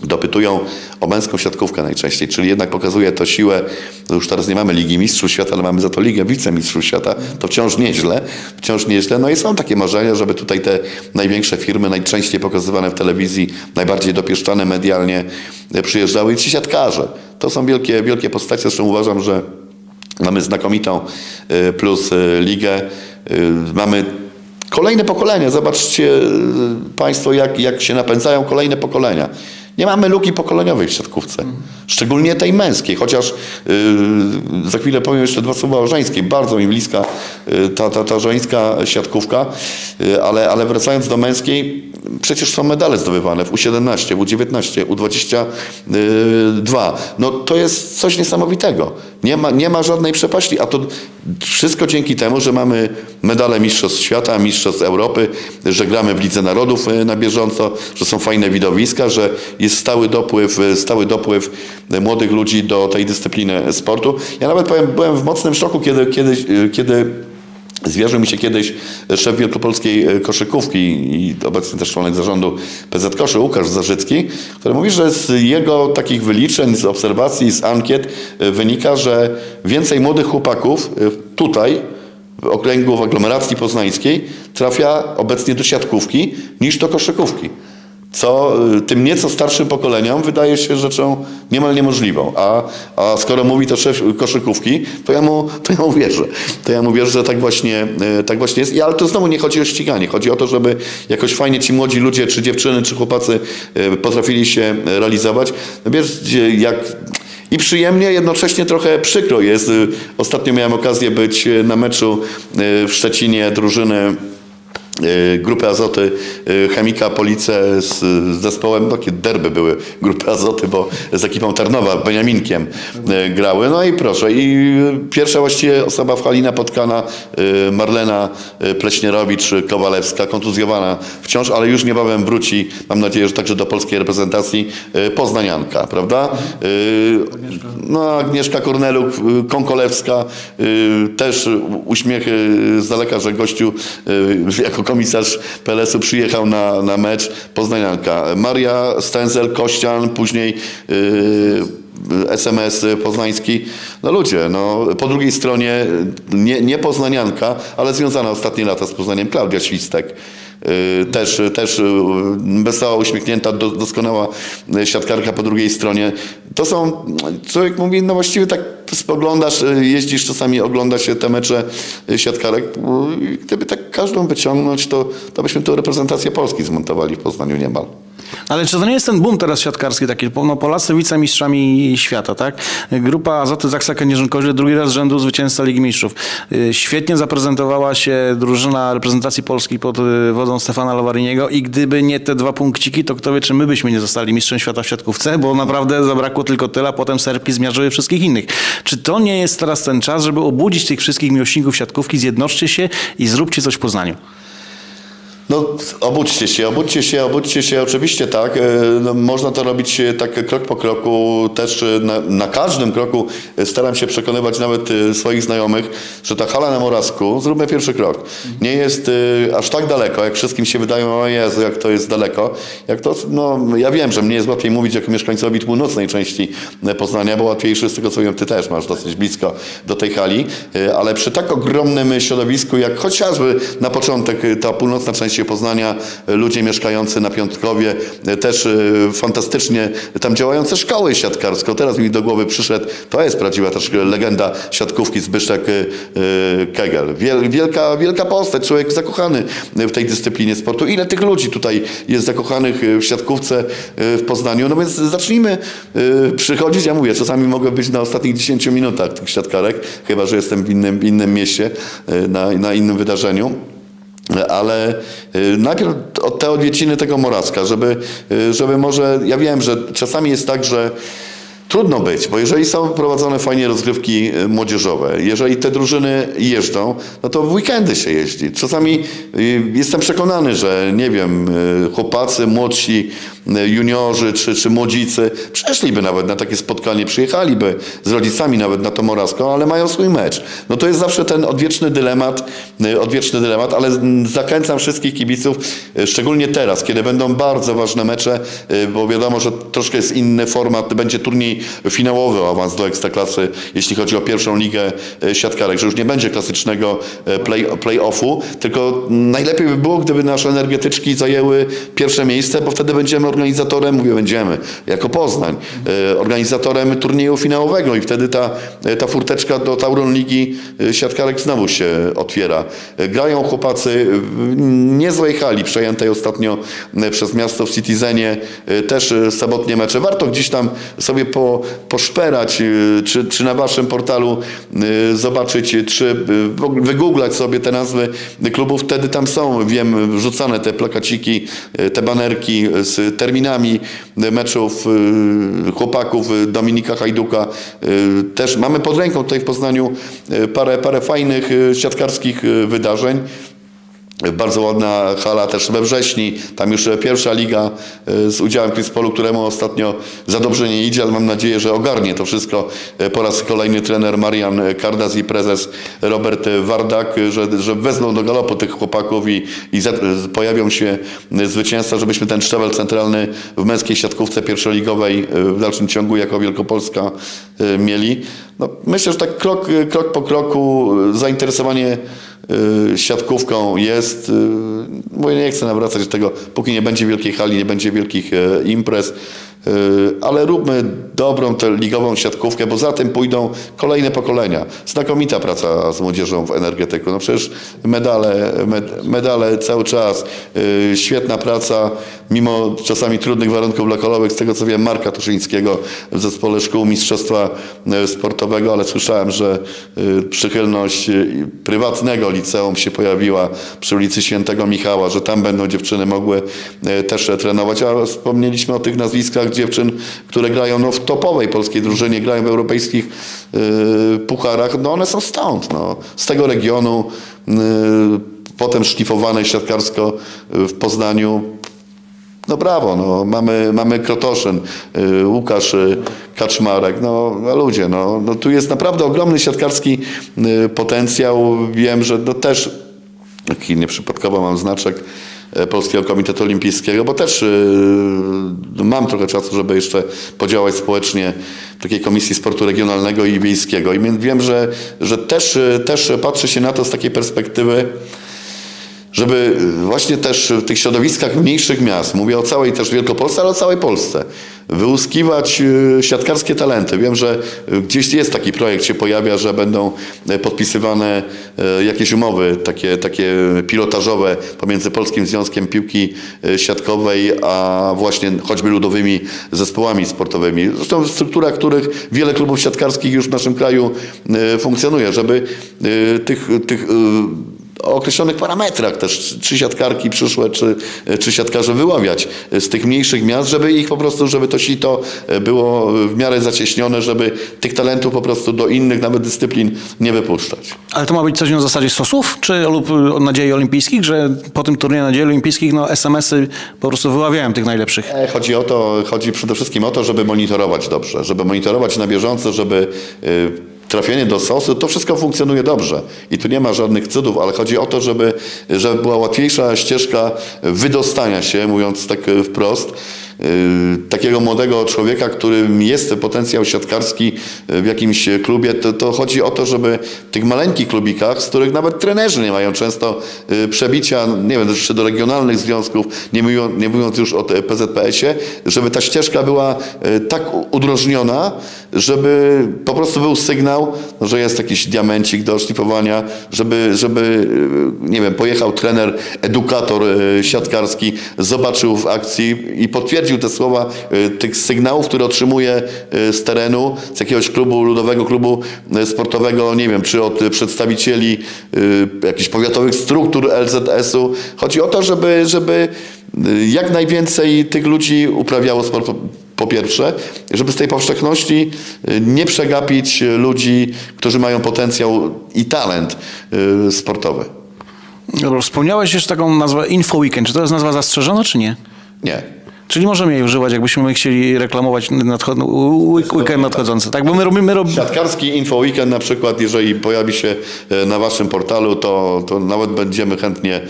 dopytują o męską siatkówkę najczęściej, czyli jednak pokazuje to siłę, no już teraz nie mamy Ligi Mistrzów Świata, ale mamy za to Ligę Wicemistrzów Świata, to wciąż nieźle, wciąż nieźle, no i są takie marzenia, żeby tutaj te największe firmy, najczęściej pokazywane w telewizji, najbardziej dopieszczane medialnie przyjeżdżały i ci siatkarze. To są wielkie, wielkie postacie, zresztą uważam, że mamy znakomitą e, plus e, ligę, e, mamy Kolejne pokolenia, zobaczcie y, Państwo, jak, jak się napędzają kolejne pokolenia. Nie mamy luki pokoleniowej w siatkówce, szczególnie tej męskiej, chociaż y, za chwilę powiem jeszcze dwa słowa o żeńskiej. Bardzo mi bliska y, ta, ta, ta żeńska siatkówka, y, ale, ale wracając do męskiej, przecież są medale zdobywane w U17, w U19, U22. No to jest coś niesamowitego. Nie ma, nie ma żadnej przepaści, a to wszystko dzięki temu, że mamy medale Mistrzostw Świata, Mistrzostw Europy, że gramy w Lidze Narodów y, na bieżąco, że są fajne widowiska, że jest stały dopływ, y, stały dopływ y, młodych ludzi do tej dyscypliny sportu. Ja nawet powiem, byłem w mocnym szoku, kiedy, kiedy, y, kiedy Zwierzył mi się kiedyś szef wielkopolskiej e, koszykówki i obecny też członek zarządu PZ Koszy, Łukasz Zarzycki, który mówi, że z jego takich wyliczeń, z obserwacji, z ankiet e, wynika, że więcej młodych chłopaków e, tutaj w okręgu w aglomeracji poznańskiej trafia obecnie do siatkówki niż do koszykówki. Co y, tym nieco starszym pokoleniom wydaje się rzeczą niemal niemożliwą. A, a skoro mówi to szef koszykówki, to ja mu, to ja mu wierzę. To ja mu wierzę, że tak właśnie, y, tak właśnie jest. I, ale to znowu nie chodzi o ściganie. Chodzi o to, żeby jakoś fajnie ci młodzi ludzie, czy dziewczyny, czy chłopacy y, potrafili się realizować. No wiesz, jak i przyjemnie, jednocześnie trochę przykro jest. Ostatnio miałem okazję być na meczu w Szczecinie drużyny grupy Azoty y, Chemika Police z, z zespołem, takie derby były grupy Azoty, bo z ekipą Tarnowa, Beniaminkiem y, grały. No i proszę, i y, pierwsza właściwie osoba w hali napotkana, y, Marlena y, Pleśnierowicz-Kowalewska, kontuzjowana wciąż, ale już niebawem wróci, mam nadzieję, że także do polskiej reprezentacji, y, Poznanianka, prawda? Y, No, Agnieszka Korneluk, y, Konkolewska, y, też uśmiechy z daleka, że gościu y, jako komisarz PLS-u przyjechał na, na mecz Poznanianka. Maria Stenzel, Kościan, później y, SMS poznański. No ludzie, no, po drugiej stronie nie, nie poznanianka, ale związana ostatnie lata z Poznaniem Klaudia Świstek. Y, Też, też y, wesoła, uśmiechnięta, do, doskonała siatkarka po drugiej stronie. To są, człowiek mówi, no właściwie tak spoglądasz, y, jeździsz czasami, ogląda się te mecze y, siatkarek. y, Gdyby tak każdą wyciągnąć, to, to byśmy tu reprezentację Polski zmontowali w Poznaniu niemal. Ale czy to nie jest ten boom teraz siatkarski taki? No, Polacy wicemistrzami świata, tak? Grupa Azoty Zaksa Kędzierzyn-Koźle drugi raz z rzędu zwycięzca Ligi Mistrzów. Y, Świetnie zaprezentowała się drużyna reprezentacji Polski pod y, wodą Stefana Lowariniego i gdyby nie te dwa punkciki, to kto wie, czy my byśmy nie zostali mistrzem świata w siatkówce, bo naprawdę zabrakło tylko tyle, a potem serpki zmiażdżyły wszystkich innych. Czy to nie jest teraz ten czas, żeby obudzić tych wszystkich miłośników siatkówki, zjednoczcie się i zróbcie coś w Poznaniu? No, obudźcie się, obudźcie się, obudźcie się, oczywiście tak. E, No, można to robić e, tak krok po kroku, też e, na, na każdym kroku staram się przekonywać nawet swoich znajomych, że ta hala na Moravsku, zróbmy pierwszy krok, nie jest aż tak daleko, jak wszystkim się wydają, o Jezu, jak to jest daleko. Jak to, no, ja wiem, że mnie jest łatwiej mówić jako mieszkańcowi północnej części Poznania, bo łatwiejszy z tego co wiem, ty też masz dosyć blisko do tej hali, ale przy tak ogromnym środowisku, jak chociażby na początek ta północna część Poznania, e, ludzie mieszkający na Piątkowie, e, też e, fantastycznie tam działające szkoły siatkarsko. Teraz mi do głowy przyszedł, to jest prawdziwa też legenda siatkówki Zbyszek Kegel. Wiel, wielka, wielka postać, człowiek zakochany w tej dyscyplinie sportu. Ile tych ludzi tutaj jest zakochanych w siatkówce w Poznaniu? No więc zacznijmy przychodzić, ja mówię, czasami mogę być na ostatnich 10 minutach tych siatkarek, chyba, że jestem w innym, innym mieście, na, na innym wydarzeniu. Ale y, najpierw od te odwiedziny tego Morawska, żeby, y, żeby może, ja wiem, że czasami jest tak, że trudno być, bo jeżeli są prowadzone fajnie rozgrywki y, młodzieżowe, jeżeli te drużyny jeżdżą, no to w weekendy się jeździ. Czasami y, jestem przekonany, że nie wiem, y, chłopacy, młodsi, juniorzy czy, czy młodzicy przeszliby nawet na takie spotkanie, przyjechaliby z rodzicami nawet na to Morawsko, ale mają swój mecz. No to jest zawsze ten odwieczny dylemat, odwieczny dylemat, ale zachęcam wszystkich kibiców, szczególnie teraz, kiedy będą bardzo ważne mecze, bo wiadomo, że troszkę jest inny format, będzie turniej finałowy awans do Ekstraklasy, jeśli chodzi o pierwszą ligę y, siatkarek, że już nie będzie klasycznego y, play, play-offu, tylko najlepiej by było, gdyby nasze energetyczki zajęły pierwsze miejsce, bo wtedy będziemy organizatorem, mówię będziemy, jako Poznań, y, organizatorem turnieju finałowego i wtedy ta, ta furteczka do Tauron Ligi siatkarek znowu się otwiera. Grają chłopacy niezłej hali, przejętej ostatnio przez miasto w Citizenie, też sobotnie mecze. Warto gdzieś tam sobie po, poszperać, y, czy, czy na waszym portalu y, zobaczyć, y, czy wygooglać sobie te nazwy klubów. Wtedy tam są, wiem, wrzucane te plakaciki, te banerki z terminami meczów chłopaków Dominika Hajduka. Też mamy pod ręką tutaj w Poznaniu parę, parę fajnych siatkarskich wydarzeń. Bardzo ładna hala też we wrześni. Tam już pierwsza liga e, z udziałem Crispolu, któremu ostatnio za dobrze nie idzie, ale mam nadzieję, że ogarnie to wszystko e, po raz kolejny trener Marian Kardas i prezes Robert Wardak, że, że wezmą do galopu tych chłopaków i, i pojawią się zwycięzca, żebyśmy ten szczebel centralny w męskiej siatkówce pierwszoligowej e, w dalszym ciągu jako Wielkopolska e, mieli. No, myślę, że tak krok, krok po kroku e, zainteresowanie siatkówką jest, y, bo ja nie chcę nawracać do tego, póki nie będzie wielkiej hali, nie będzie wielkich e, imprez, y, ale róbmy dobrą tę ligową siatkówkę, bo za tym pójdą kolejne pokolenia. Znakomita praca z młodzieżą w energetyku. No przecież medale, med, medale cały czas, y, świetna praca, mimo czasami trudnych warunków lokalowych, z tego co wiem, Marka Tuszyńskiego w zespole szkół mistrzostwa e, sportowego, ale słyszałem, że przychylność prywatnego liceum się pojawiła przy ulicy Świętego Michała, że tam będą dziewczyny mogły też trenować, a wspomnieliśmy o tych nazwiskach dziewczyn, które grają no, w topowej polskiej drużynie, grają w europejskich y, pucharach, no one są stąd, no, z tego regionu, y, potem szlifowane siatkarsko y, w Poznaniu, no brawo, no, mamy, mamy Krotoszyn, y, Łukasz Kaczmarek, no, no ludzie, no, no tu jest naprawdę ogromny siatkarski potencjał. Wiem, że no też, taki nieprzypadkowo mam znaczek Polskiego Komitetu Olimpijskiego, bo też y, no, mam trochę czasu, żeby jeszcze podziałać społecznie w takiej Komisji Sportu Regionalnego i Wiejskiego. I wiem, że, że też, y, też patrzy się na to z takiej perspektywy, żeby właśnie też w tych środowiskach mniejszych miast, mówię o całej też Wielkopolsce, ale o całej Polsce, wyłuskiwać y, siatkarskie talenty. Wiem, że y, gdzieś jest taki projekt, się pojawia, że będą y, podpisywane jakieś umowy takie, takie pilotażowe pomiędzy Polskim Związkiem Piłki Siatkowej, a właśnie choćby ludowymi zespołami sportowymi. Zresztą w strukturach, których wiele klubów siatkarskich już w naszym kraju funkcjonuje, żeby tych, tych o określonych parametrach też, czy siatkarki przyszłe, czy, czy siatkarze wyławiać z tych mniejszych miast, żeby ich po prostu, żeby to sito było w miarę zacieśnione, żeby tych talentów po prostu do innych nawet dyscyplin nie wypuszczać. Ale to ma być coś na zasadzie sosów, czy lub nadziei olimpijskich, że po tym turnieju nadziei olimpijskich no, SMS-y po prostu wyławiają tych najlepszych? E, Chodzi o to, chodzi przede wszystkim o to, żeby monitorować dobrze, żeby monitorować na bieżąco, żeby trafienie do sosy, to wszystko funkcjonuje dobrze. I tu nie ma żadnych cudów, ale chodzi o to, żeby, żeby była łatwiejsza ścieżka wydostania się, mówiąc tak wprost, y, takiego młodego człowieka, którym jest potencjał siatkarski w jakimś klubie, to, to chodzi o to, żeby w tych maleńkich klubikach, z których nawet trenerzy nie mają często y, przebicia, nie wiem, jeszcze do regionalnych związków, nie, mówią, nie mówiąc już o PZPS-ie, żeby ta ścieżka była y, tak udrożniona, żeby po prostu był sygnał, że jest jakiś diamencik do szlifowania, żeby, żeby y, nie wiem, pojechał trener, edukator y, siatkarski, zobaczył w akcji i potwierdził te słowa y, tych sygnałów, które otrzymuje z terenu, z jakiegoś klubu, ludowego klubu sportowego, nie wiem, czy od przedstawicieli jakichś powiatowych struktur LZS-u. Chodzi o to, żeby, żeby jak najwięcej tych ludzi uprawiało sport po- pierwsze, żeby z tej powszechności y, nie przegapić y, ludzi, którzy mają potencjał i talent y, sportowy. Dobra, wspomniałeś jeszcze taką nazwę Info Weekend. Czy to jest nazwa zastrzeżona, czy nie? Nie. Czyli możemy jej używać, jakbyśmy chcieli reklamować nadchod- week- weekend nadchodzący. Tak, bo my robimy... Rob... Siatkarski Info Weekend na przykład, jeżeli pojawi się e, na waszym portalu, to, to nawet będziemy chętnie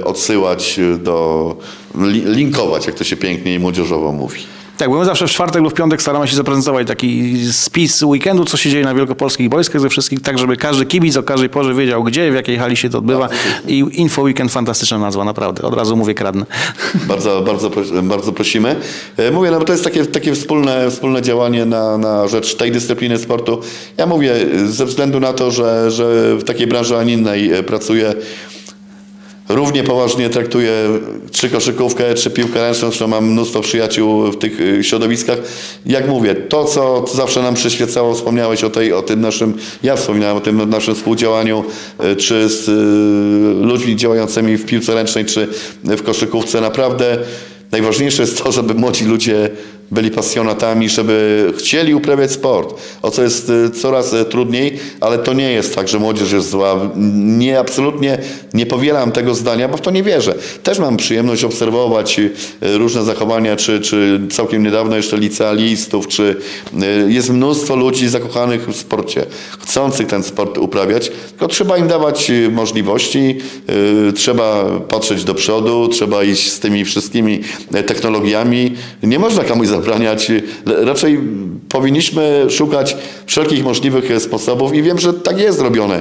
e, odsyłać e, do, li, linkować, jak to się pięknie i młodzieżowo mówi. Tak, bo my zawsze w czwartek lub w piątek staramy się zaprezentować taki spis weekendu, co się dzieje na wielkopolskich boiskach ze wszystkich, tak żeby każdy kibic o każdej porze wiedział gdzie, w jakiej hali się to odbywa. I Info Weekend fantastyczna nazwa, naprawdę. Od razu mówię kradnę. Bardzo, bardzo, bardzo prosimy. E, Mówię, no bo to jest takie, takie wspólne, wspólne działanie na, na rzecz tej dyscypliny sportu. Ja mówię, ze względu na to, że, że w takiej branży, a nie innej e, pracuję, Równie poważnie traktuję czy koszykówkę, czy piłkę ręczną, zresztą mam mnóstwo przyjaciół w tych y, środowiskach. Jak mówię, to co zawsze nam przyświecało, wspomniałeś o, tej, o tym naszym, ja wspominałem o tym naszym współdziałaniu, y, czy z y, ludźmi działającymi w piłce ręcznej, czy w koszykówce. Naprawdę najważniejsze jest to, żeby młodzi ludzie byli pasjonatami, żeby chcieli uprawiać sport, o co jest y, coraz y, trudniej, ale to nie jest tak, że młodzież jest zła. Nie, absolutnie nie powielam tego zdania, bo w to nie wierzę. Też mam przyjemność obserwować y, różne zachowania, czy, czy całkiem niedawno jeszcze licealistów, czy jest mnóstwo ludzi zakochanych w sporcie, chcących ten sport uprawiać, tylko trzeba im dawać możliwości, trzeba patrzeć do przodu, trzeba iść z tymi wszystkimi technologiami. Nie można komuś zabraniać. Raczej powinniśmy szukać wszelkich możliwych sposobów i wiem, że tak jest robione.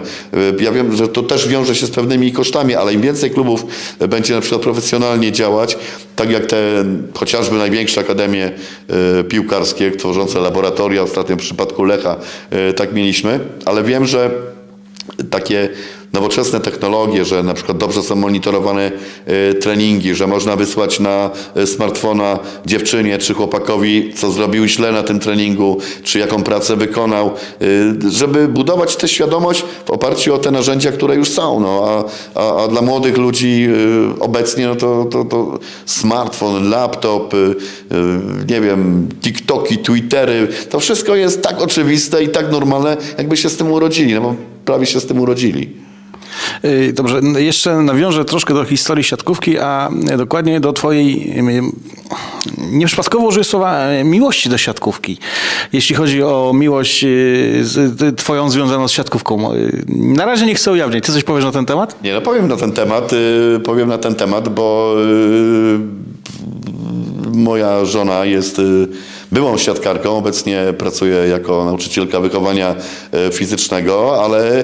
E, Ja wiem, że to też wiąże się z pewnymi kosztami, ale im więcej klubów będzie na przykład profesjonalnie działać, tak jak te chociażby największe akademie e, piłkarskie, tworzące laboratoria, w przypadku Lecha e, tak mieliśmy, ale wiem, że takie nowoczesne technologie, że na przykład dobrze są monitorowane e, treningi, że można wysłać na e, smartfona dziewczynie czy chłopakowi, co zrobił źle na tym treningu, czy jaką pracę wykonał, e, żeby budować tę świadomość w oparciu o te narzędzia, które już są. No, a, a, a dla młodych ludzi obecnie no to, to, to smartfon, laptop, nie wiem, TikToki, Twittery, to wszystko jest tak oczywiste i tak normalne, jakby się z tym urodzili, no bo prawie się z tym urodzili. Y, Dobrze, jeszcze nawiążę troszkę do historii siatkówki, a y, dokładnie do twojej, nieprzypadkowo użyję słowa y, miłości do siatkówki. Jeśli chodzi o miłość y, twoją związaną z siatkówką. Y, Na razie nie chcę ujawniać. Ty coś powiesz na ten temat? Nie, no powiem na ten temat, powiem na ten temat, bo moja żona jest byłą siatkarką, obecnie pracuje jako nauczycielka wychowania y, fizycznego, ale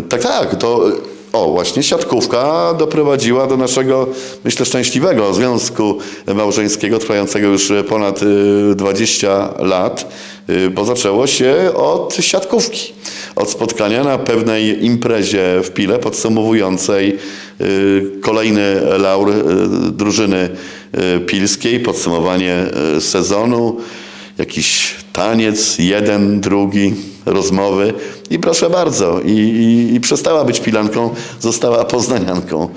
tak, tak, to y, o, właśnie siatkówka doprowadziła do naszego, myślę, szczęśliwego związku małżeńskiego, trwającego już y, ponad y, 20 lat, y, bo zaczęło się od siatkówki. Od spotkania na pewnej imprezie w Pile podsumowującej y, kolejny laur y, drużyny y, pilskiej, podsumowanie y, sezonu, jakiś taniec, jeden, drugi. rozmowy i proszę bardzo. I, i, i przestała być pilanką, została poznanianką.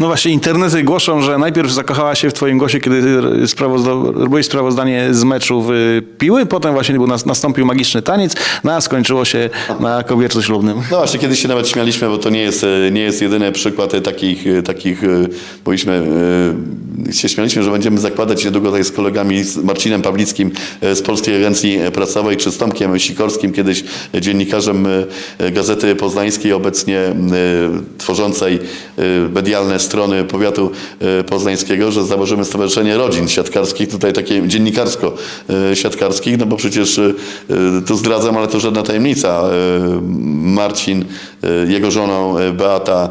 No właśnie, internety głoszą, że najpierw zakochała się w twoim głosie, kiedy sprawozda- robiłeś sprawozdanie z meczów y, Piły, potem właśnie był, nas- nastąpił magiczny taniec, no a skończyło się na kobiercu ślubnym. No właśnie, kiedyś się nawet śmialiśmy, bo to nie jest, e, nie jest jedyny przykład e, takich, takich e, się śmialiśmy, że będziemy zakładać niedługo tutaj z kolegami, z Marcinem Pawlickim z Polskiej Agencji Prasowej, czy z Tomkiem Sikorskim, kiedyś dziennikarzem e, Gazety Poznańskiej, obecnie e, tworzącej e, medialne strony powiatu poznańskiego, że założymy Stowarzyszenie Rodzin Siatkarskich, tutaj takie dziennikarsko-siatkarskich, no bo przecież tu zdradzam, ale to żadna tajemnica. Marcin, jego żoną Beata,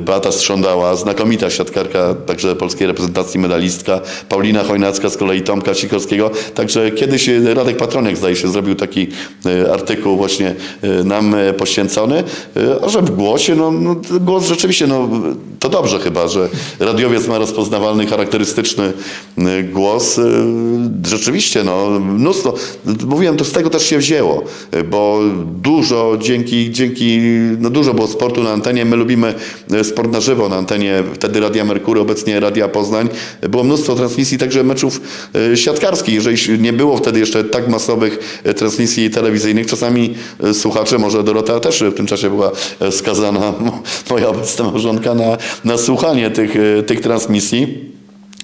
Beata Strządała, znakomita siatkarka, także polskiej reprezentacji medalistka, Paulina Chojnacka z kolei Tomka Sikorskiego, także kiedyś Radek Patroniak zdaje się zrobił taki e, artykuł właśnie e, nam e, poświęcony, że w głosie, no, no głos rzeczywiście, no to dobrze chyba, że radiowiec ma rozpoznawalny, charakterystyczny głos. Rzeczywiście, no mnóstwo, mówiłem, to z tego też się wzięło, bo dużo dzięki, dzięki no dużo było sportu na antenie. My lubimy sport na żywo na antenie, wtedy Radia Merkury, obecnie Radia Poznań. Było mnóstwo transmisji także meczów siatkarskich. Jeżeli nie było wtedy jeszcze tak masowych e, transmisji telewizyjnych, czasami e, słuchacze, może Dorota też w tym czasie była e, skazana, moja obecna małżonka, na, na słuchanie tych, tych transmisji.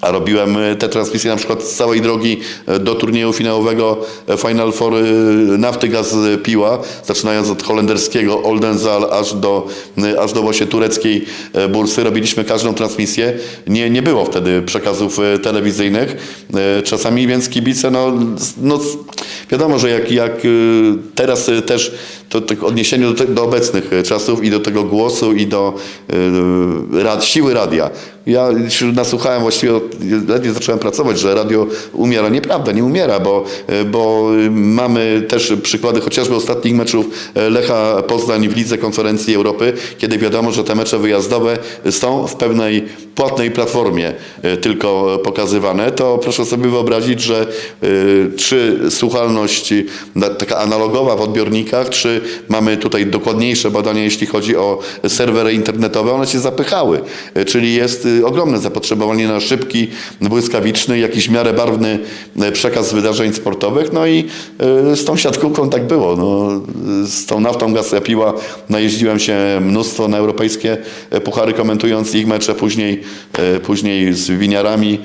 A robiłem e, te transmisje na przykład z całej drogi e, do turnieju finałowego e, Final Four e, Naftygaz Piła, zaczynając od holenderskiego Oldenzal aż do, aż do właśnie tureckiej bursy. Robiliśmy każdą transmisję. Nie, nie było wtedy przekazów telewizyjnych. Czasami więc kibice, no, no wiadomo, że jak, jak teraz też to tak w odniesieniu do, do obecnych czasów i do tego głosu i do rad, siły radia. Ja się nasłuchałem właściwie, od- ledwie zacząłem pracować, że radio umiera. Nieprawda, nie umiera, bo, e, bo e, mamy też przykłady chociażby ostatnich meczów e, Lecha Poznań w Lidze Konferencji Europy, kiedy wiadomo, że te mecze wyjazdowe są w pewnej płatnej platformie e, tylko pokazywane, to proszę sobie wyobrazić, że czy słuchalność taka analogowa w odbiornikach, czy mamy tutaj dokładniejsze badania, jeśli chodzi o serwery internetowe, one się zapychały. Czyli jest ogromne zapotrzebowanie na szybki, błyskawiczny, jakiś miarę barwny e, przekaz wydarzeń sportowych. No i e, z tą siatkówką tak było. No, z tą naftą gaz piła najeździłem się mnóstwo na europejskie e, puchary, komentując ich mecze później, później z winiarami.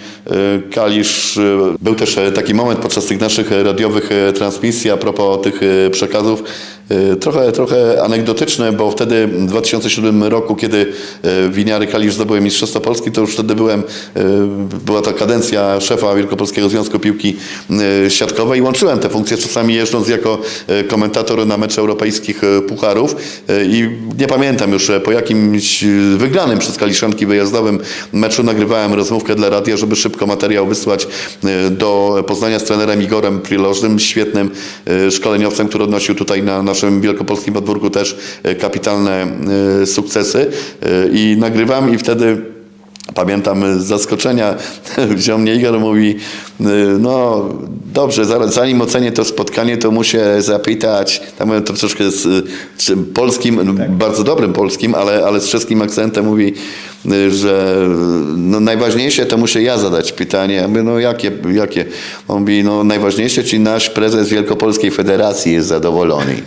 Kalisz, był też taki moment podczas tych naszych radiowych transmisji a propos tych przekazów, trochę, trochę anegdotyczne, bo wtedy w 2007 roku, kiedy e, winiary Kalisz zdobyły Mistrzostwo Polski, to już wtedy byłem, e, była to kadencja szefa Wielkopolskiego Związku Piłki Siatkowej i łączyłem te funkcje, czasami jeżdżąc jako komentator na mecze europejskich pucharów. I nie pamiętam już po jakimś wygranym przez Kaliszanki wyjazdowym meczu nagrywałem rozmówkę dla radia, żeby szybko materiał wysłać do Poznania z trenerem Igorem Prilożnym, świetnym szkoleniowcem, który odnosił tutaj na naszym wielkopolskim podwórku też e, kapitalne e, sukcesy E, i nagrywam i wtedy Pamiętam z zaskoczenia, wziął mnie Igor, mówi, no dobrze, zaraz, zanim ocenię to spotkanie, to muszę zapytać, tam to troszeczkę z polskim, bardzo dobrym polskim, ale, ale z czeskim akcentem mówi, że no, najważniejsze to muszę ja zadać pytanie. Ja mówię, no jakie, jakie? On mówi, no najważniejsze, czy nasz prezes Wielkopolskiej Federacji jest zadowolony.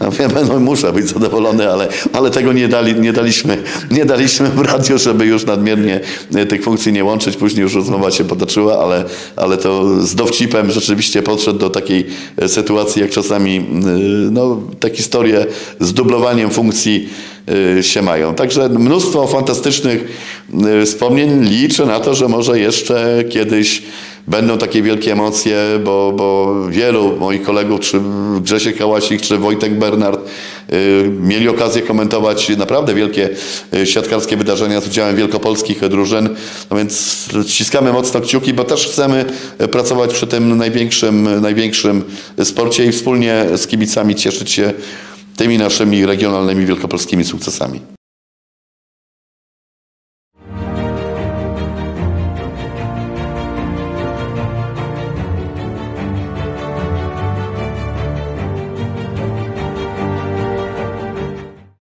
Ja mówię, no muszę być zadowolony, ale, ale tego nie, dali, nie, daliśmy, nie daliśmy w radio, żeby już nadmiernie e, tych funkcji nie łączyć. Później już rozmowa się potoczyła, ale, ale to z dowcipem rzeczywiście podszedł do takiej e, sytuacji, jak czasami e, no, te historie z dublowaniem funkcji się mają. Także mnóstwo fantastycznych e, wspomnień. Liczę na to, że może jeszcze kiedyś Będą takie wielkie emocje, bo, bo wielu moich kolegów, czy Grzesiek Kałasik, czy Wojtek Bernard, y, mieli okazję komentować naprawdę wielkie y, siatkarskie wydarzenia z udziałem wielkopolskich drużyn. No więc ściskamy mocno kciuki, bo też chcemy y, pracować przy tym największym, największym sporcie i wspólnie z kibicami cieszyć się tymi naszymi regionalnymi wielkopolskimi sukcesami.